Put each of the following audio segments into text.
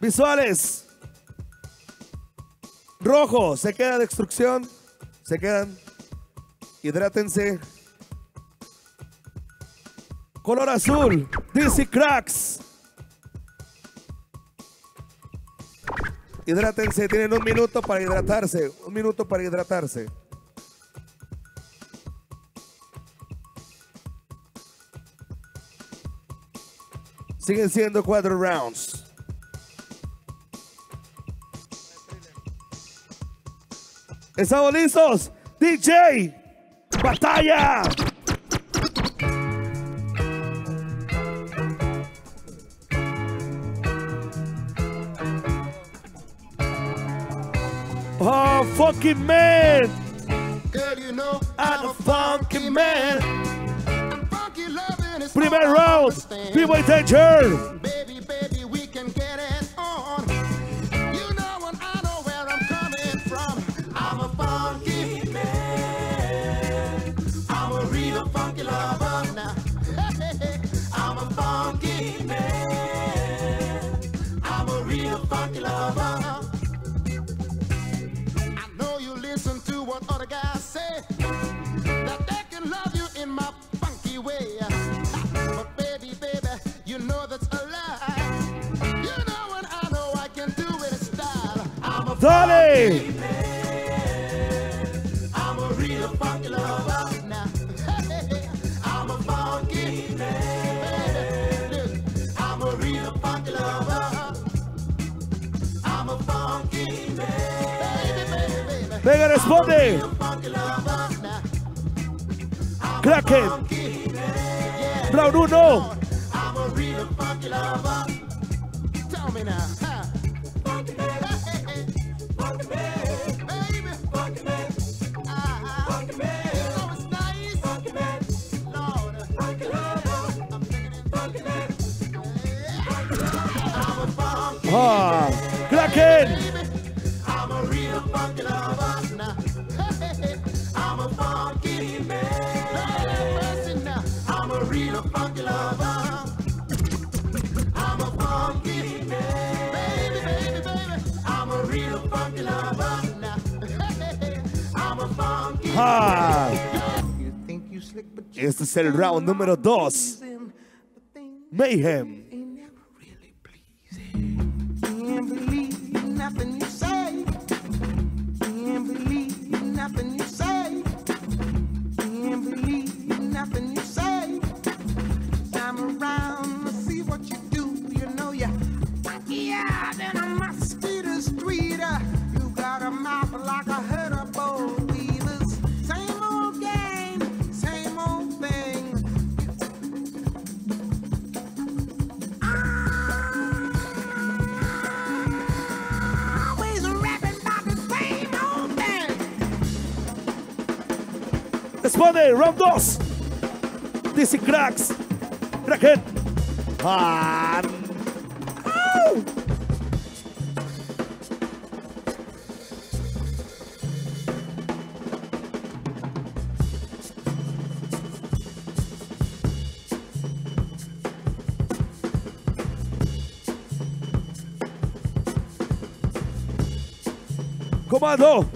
Visuales. Rojo, se queda destrucción. Se quedan. Hidrátense. Color azul, DC Cracks. Hidrátense, tienen un minuto para hidratarse. Un minuto para hidratarse. Siguen siendo cuatro rounds. Estamos listos? DJ, batalha! Oh, funky man! Girl, you know I'm, a funky, man. man. I'm funky loving Primeiro round, People Danger! Baby. Venga, responde. Kraken. Brown 1. Ah, Kraken. I'm a real funky lover now. I'm a funky man. Lord have mercy now. I'm a real funky lover. I'm a funky man. Baby, baby, baby. I'm a real funky lover now. I'm a funky Ah, You think you slick, but you este es el round número 2. them. But things Mayhem. Nothing you say. Can't believe nothing you say. Can't believe nothing you say. Around see what you do. You know you yeah, then uh, You got a mouth like a Responde, round 2. DC Cracks. Kraken. Ah. Au. Comando.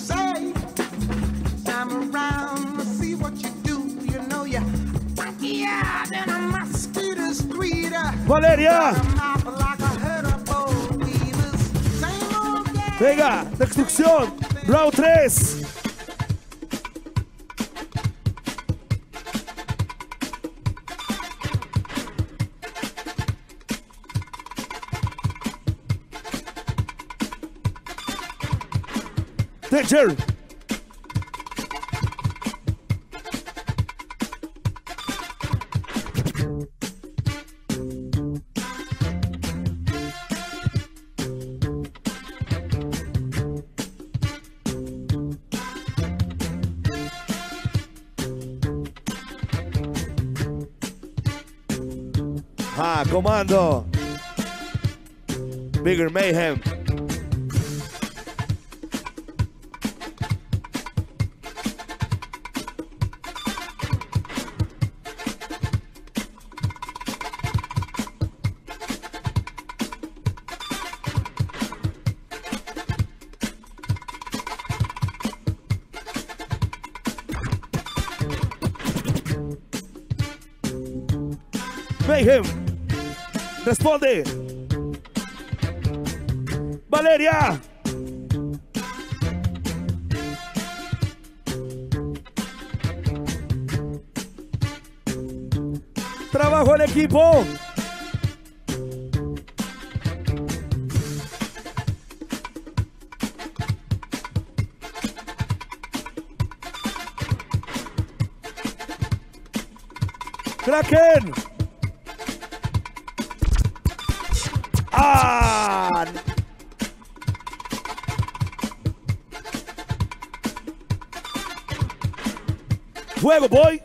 game. venga, destrucción. Round 3. Danger. Ah, comando. Bigger Mayhem. Mayhem. Responde. Valeria. Trabajo en equipo. Kraken. Fuego, boy.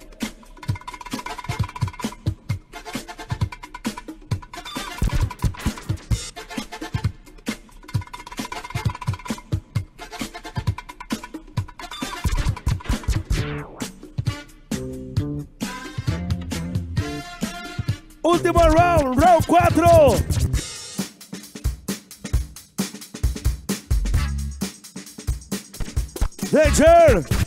Último round, round 4. Danger.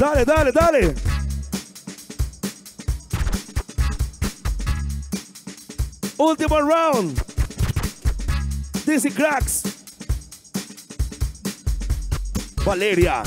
Dale, dale, dale. Último round. DC Cracks. Valeria.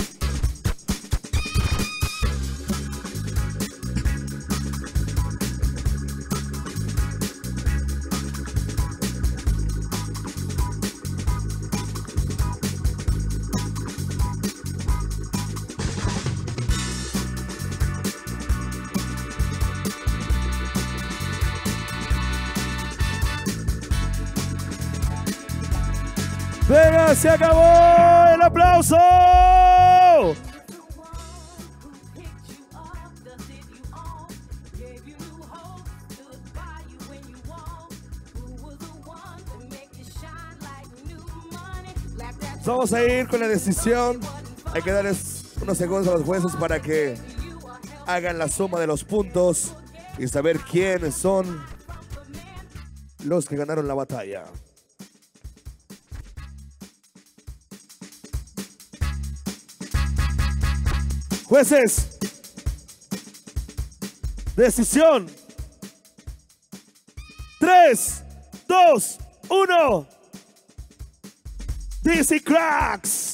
Se acabó el aplauso. Vamos a ir con la decisión. Hay que darles unos segundos a los jueces para que hagan la suma de los puntos y saber quiénes son los que ganaron la batalla. Jueces, decisión. 3, 2, 1. DC Cracks.